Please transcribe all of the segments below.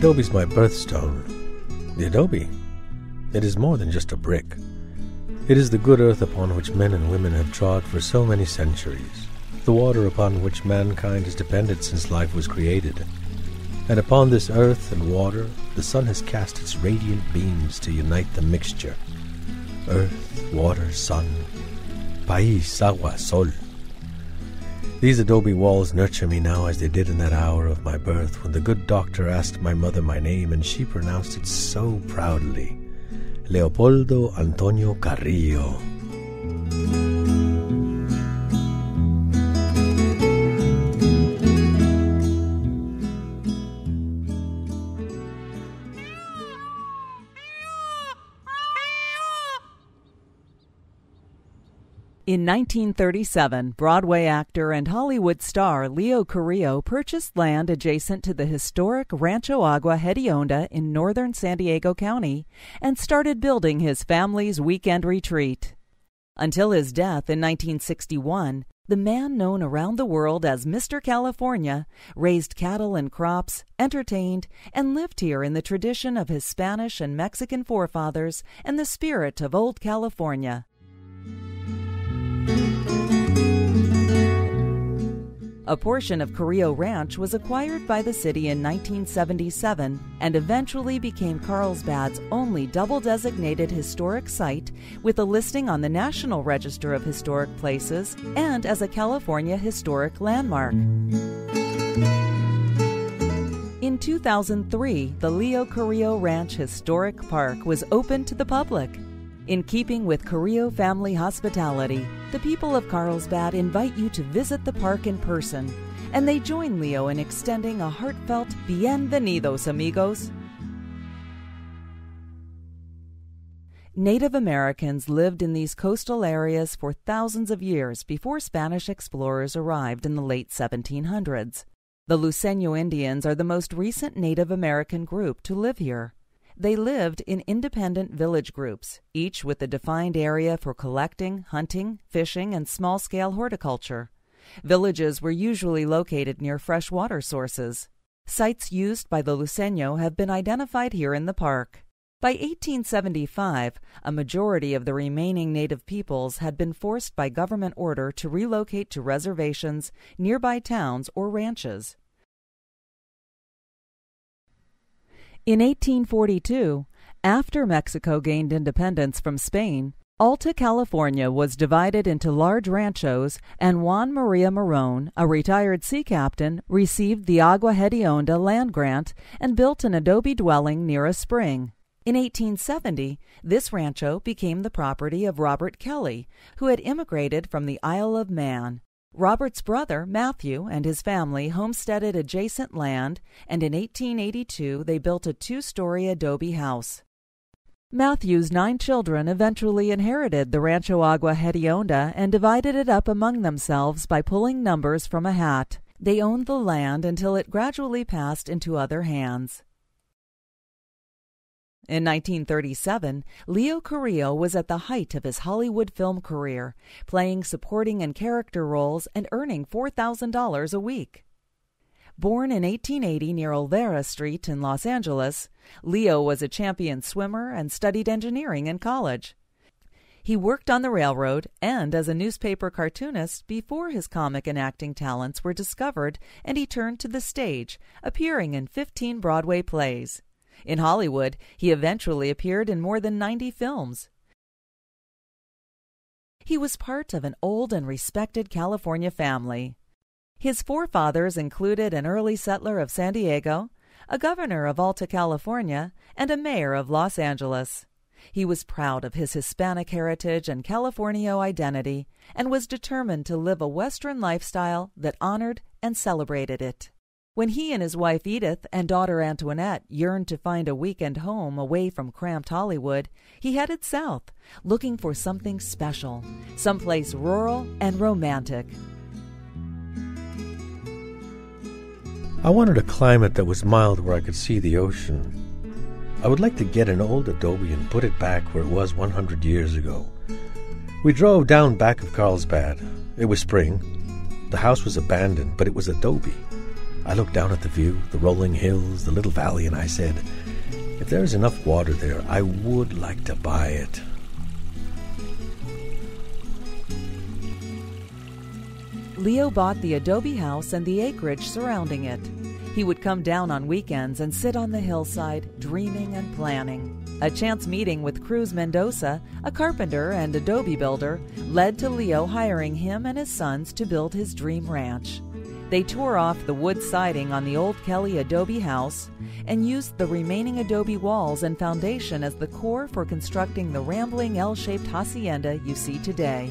The adobe's my birthstone. The adobe. It is more than just a brick. It is the good earth upon which men and women have trod for so many centuries, the water upon which mankind has depended since life was created. And upon this earth and water, the sun has cast its radiant beams to unite the mixture. Earth, water, sun, país, agua, sol. These adobe walls nurture me now as they did in that hour of my birth when the good doctor asked my mother my name and she pronounced it so proudly Leopoldo Antonio Carrillo. In 1937, Broadway actor and Hollywood star Leo Carrillo purchased land adjacent to the historic Rancho Agua Hedionda in northern San Diego County and started building his family's weekend retreat. Until his death in 1961, the man known around the world as Mr. California raised cattle and crops, entertained, and lived here in the tradition of his Spanish and Mexican forefathers and the spirit of old California. A portion of Carrillo Ranch was acquired by the city in 1977 and eventually became Carlsbad's only double designated historic site with a listing on the National Register of Historic Places and as a California Historic Landmark. In 2003, the Leo Carrillo Ranch Historic Park was opened to the public. In keeping with Carrillo family hospitality, the people of Carlsbad invite you to visit the park in person, and they join Leo in extending a heartfelt Bienvenidos, amigos. Native Americans lived in these coastal areas for thousands of years before Spanish explorers arrived in the late 1700s. The Luiseño Indians are the most recent Native American group to live here. They lived in independent village groups, each with a defined area for collecting, hunting, fishing, and small scale horticulture. Villages were usually located near fresh water sources. Sites used by the Luiseño have been identified here in the park. By 1875, a majority of the remaining native peoples had been forced by government order to relocate to reservations, nearby towns, or ranches. In 1842, after Mexico gained independence from Spain, Alta California was divided into large ranchos, and Juan Maria Marron, a retired sea captain, received the Agua Hedionda land grant and built an adobe dwelling near a spring. In 1870, this rancho became the property of Robert Kelly, who had immigrated from the Isle of Man. Robert's brother, Matthew, and his family homesteaded adjacent land, and in 1882 they built a two story adobe house. Matthew's nine children eventually inherited the Rancho Agua Hedionda and divided it up among themselves by pulling numbers from a hat. They owned the land until it gradually passed into other hands. In 1937, Leo Carrillo was at the height of his Hollywood film career, playing supporting and character roles and earning $4,000 a week. Born in 1880 near Olvera Street in Los Angeles, Leo was a champion swimmer and studied engineering in college. He worked on the railroad and as a newspaper cartoonist before his comic and acting talents were discovered and he turned to the stage, appearing in 15 Broadway plays. In Hollywood, he eventually appeared in more than 90 films. He was part of an old and respected California family. His forefathers included an early settler of San Diego, a governor of Alta California, and a mayor of Los Angeles. He was proud of his Hispanic heritage and Californio identity and was determined to live a Western lifestyle that honored and celebrated it. When he and his wife Edith and daughter Antoinette yearned to find a weekend home away from cramped Hollywood, he headed south, looking for something special, someplace rural and romantic. I wanted a climate that was mild where I could see the ocean. I would like to get an old adobe and put it back where it was 100 years ago. We drove down back of Carlsbad. It was spring. The house was abandoned, but it was adobe. I looked down at the view, the rolling hills, the little valley, and I said, if there is enough water there, I would like to buy it. Leo bought the adobe house and the acreage surrounding it. He would come down on weekends and sit on the hillside, dreaming and planning. A chance meeting with Cruz Mendoza, a carpenter and adobe builder, led to Leo hiring him and his sons to build his dream ranch. They tore off the wood siding on the old Kelly adobe house and used the remaining adobe walls and foundation as the core for constructing the rambling L shaped hacienda you see today.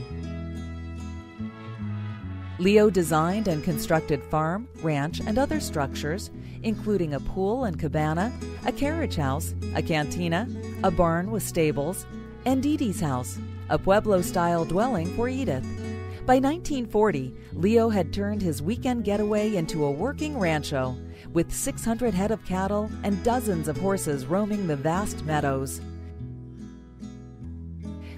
Leo designed and constructed farm, ranch, and other structures, including a pool and cabana, a carriage house, a cantina, a barn with stables, and Dee's house, a Pueblo style dwelling for Edith. By 1940, Leo had turned his weekend getaway into a working rancho with 600 head of cattle and dozens of horses roaming the vast meadows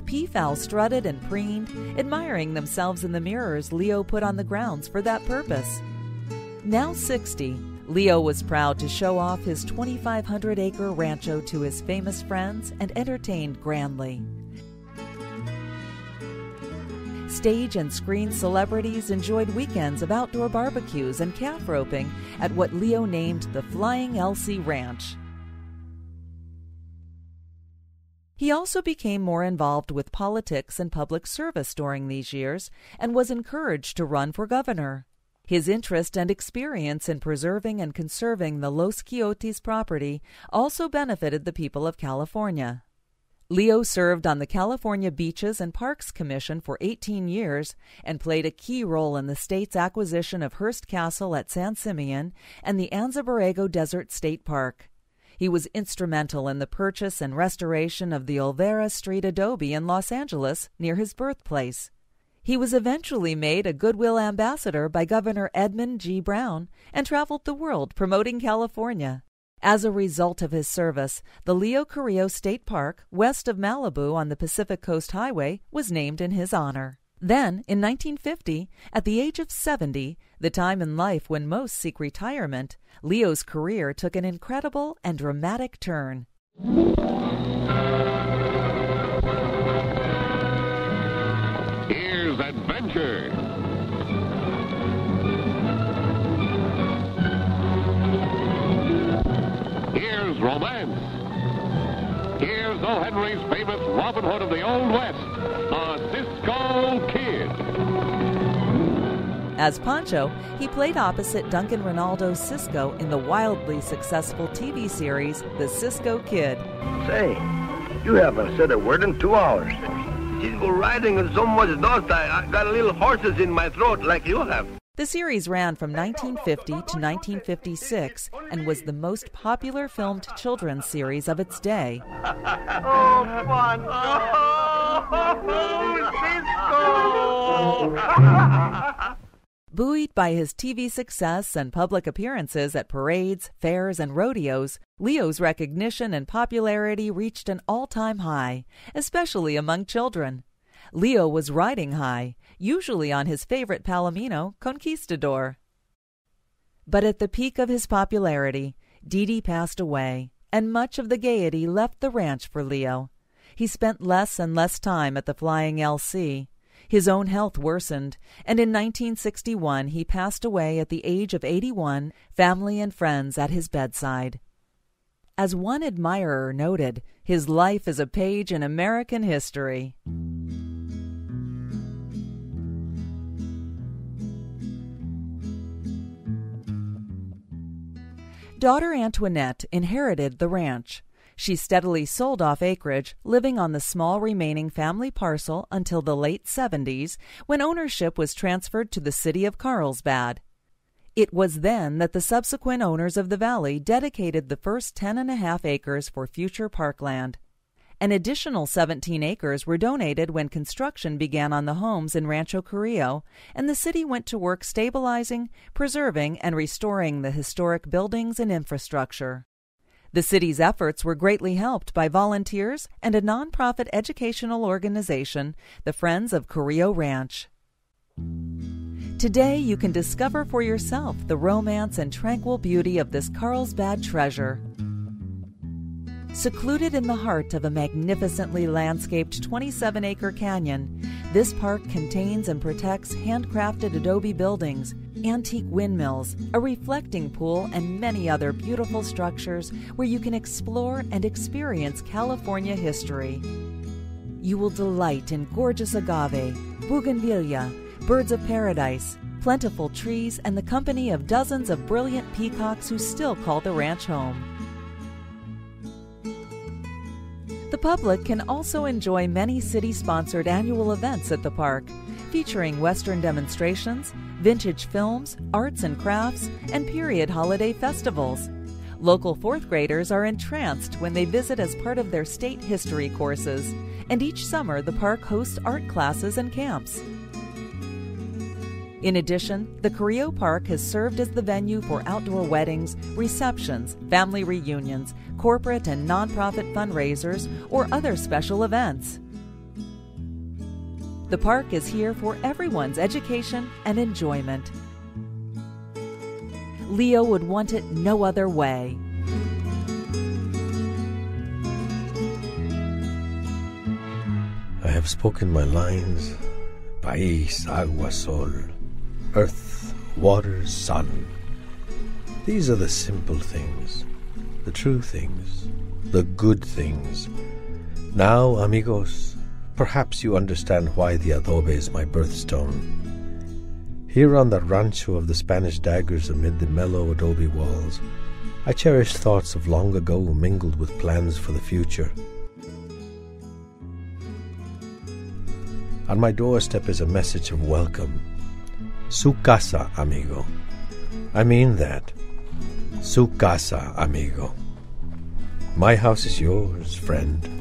peafowl strutted and preened, admiring themselves in the mirrors Leo put on the grounds for that purpose. Now 60, Leo was proud to show off his 2,500 acre rancho to his famous friends and entertained grandly. Stage and screen celebrities enjoyed weekends of outdoor barbecues and calf roping at what Leo named the Flying LC Ranch. He also became more involved with politics and public service during these years and was encouraged to run for governor. His interest and experience in preserving and conserving the Los Quiotes property also benefited the people of California. Leo served on the California Beaches and Parks Commission for 18 years and played a key role in the state's acquisition of Hearst Castle at San Simeon and the Anza Desert State Park. He was instrumental in the purchase and restoration of the Olvera Street adobe in Los Angeles, near his birthplace. He was eventually made a Goodwill Ambassador by Governor Edmund G. Brown and traveled the world promoting California. As a result of his service, the Leo Carrillo State Park, west of Malibu on the Pacific Coast Highway, was named in his honor. Then, in 1950, at the age of 70, the time in life when most seek retirement, Leo's career took an incredible and dramatic turn. Here's adventure. Here's Henry's famous Robin Hood of the Old West, a Cisco Kid. As Pancho, he played opposite Duncan Renaldo's Cisco in the wildly successful TV series The Cisco Kid. Say, you haven't uh, said a word in two hours. She's go riding in so much dust, I, I got a little horses in my throat like you have. The series ran from 1950 to 1956 and was the most popular filmed children's series of its day. oh, fun! Oh, Cisco! Buoyed by his TV success and public appearances at parades, fairs, and rodeos, Leo's recognition and popularity reached an all time high, especially among children. Leo was riding high, usually on his favorite Palomino, Conquistador. But at the peak of his popularity, Dee passed away, and much of the gaiety left the ranch for Leo. He spent less and less time at the Flying LC. His own health worsened, and in 1961 he passed away at the age of 81, family and friends at his bedside. As one admirer noted, his life is a page in American history. Daughter Antoinette inherited the ranch. She steadily sold off acreage, living on the small remaining family parcel until the late 70s, when ownership was transferred to the city of Carlsbad. It was then that the subsequent owners of the valley dedicated the first ten and a half acres for future parkland. An additional 17 acres were donated when construction began on the homes in Rancho Carrillo, and the city went to work stabilizing, preserving, and restoring the historic buildings and infrastructure. The city's efforts were greatly helped by volunteers and a nonprofit educational organization, the Friends of Carrillo Ranch. Today, you can discover for yourself the romance and tranquil beauty of this Carlsbad treasure. Secluded in the heart of a magnificently landscaped 27 acre canyon, this park contains and protects handcrafted adobe buildings, antique windmills, a reflecting pool, and many other beautiful structures where you can explore and experience California history. You will delight in gorgeous agave, bougainvillea, birds of paradise, plentiful trees, and the company of dozens of brilliant peacocks who still call the ranch home. Public can also enjoy many city sponsored annual events at the park, featuring Western demonstrations, vintage films, arts and crafts, and period holiday festivals. Local fourth graders are entranced when they visit as part of their state history courses, and each summer the park hosts art classes and camps. In addition, the Carrillo Park has served as the venue for outdoor weddings, receptions, family reunions, corporate and nonprofit fundraisers, or other special events. The park is here for everyone's education and enjoyment. Leo would want it no other way. I have spoken my lines. País, agua, sol. Earth, water, sun. These are the simple things, the true things, the good things. Now, amigos, perhaps you understand why the adobe is my birthstone. Here on the rancho of the Spanish daggers amid the mellow adobe walls, I cherish thoughts of long ago mingled with plans for the future. On my doorstep is a message of welcome. Su casa, amigo. I mean that. Su casa, amigo. My house is yours, friend.